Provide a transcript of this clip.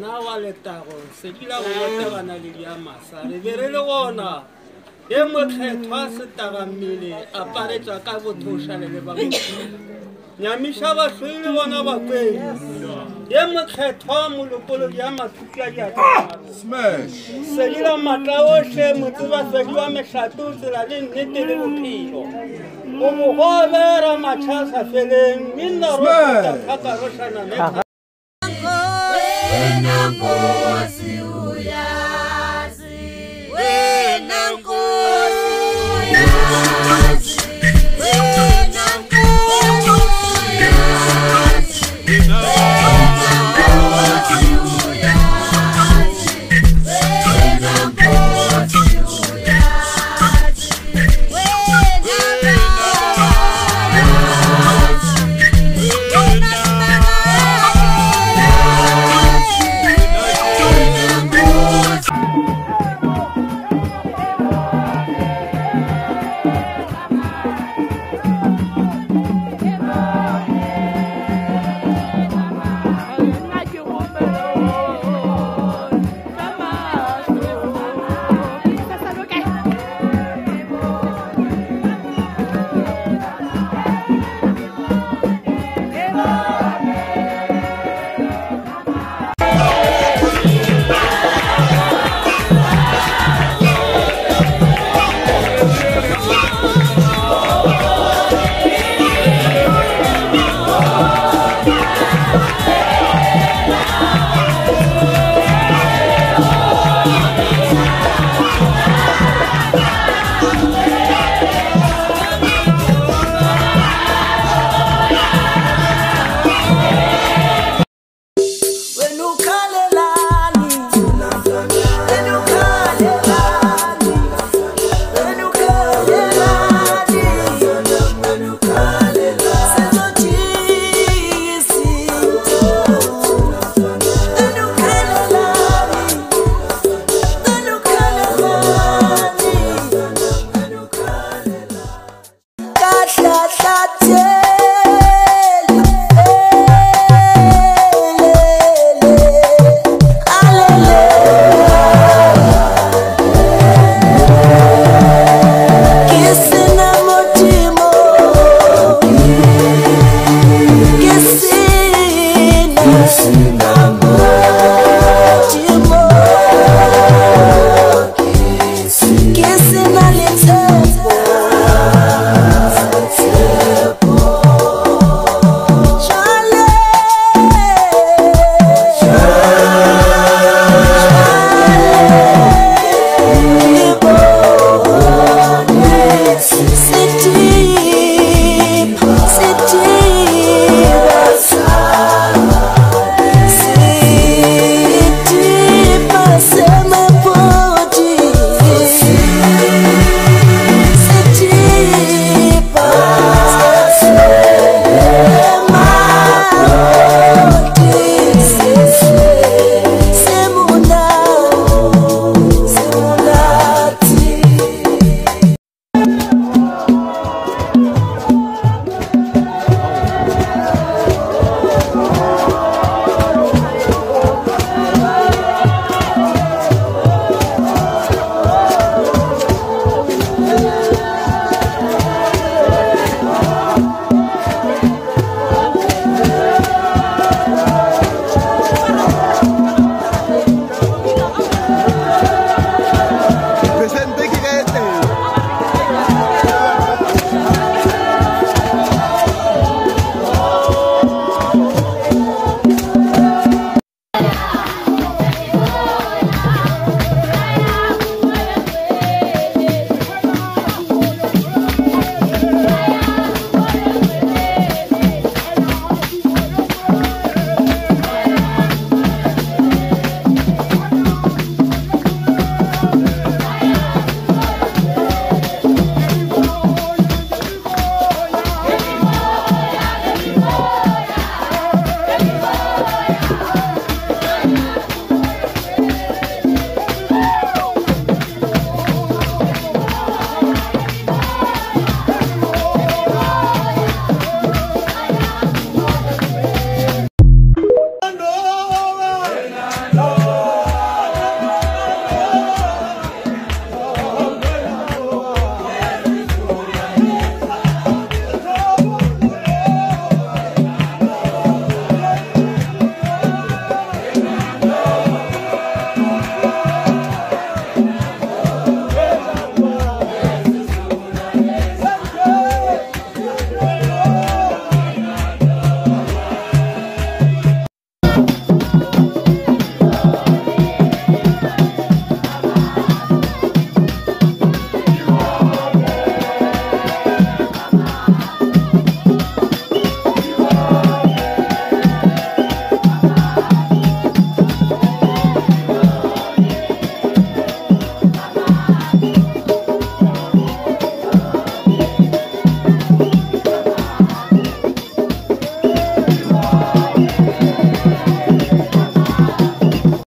na wa letago sedila go botegana le diamasa re be re le gona ye mokgetho a setaga mmele aparetswa ka bothoošane le bamoi nyamiša bahloi le bona bakwedi ye mokgetho a molokolo dia mathuti a diatsa sedila maatla otlhe motsebasedi wa mehlato o tsela le nnete le bophelo o mogobera matšha sa feleng mminna rotata thata rotlhana wena nkosi uyazi wena nkosi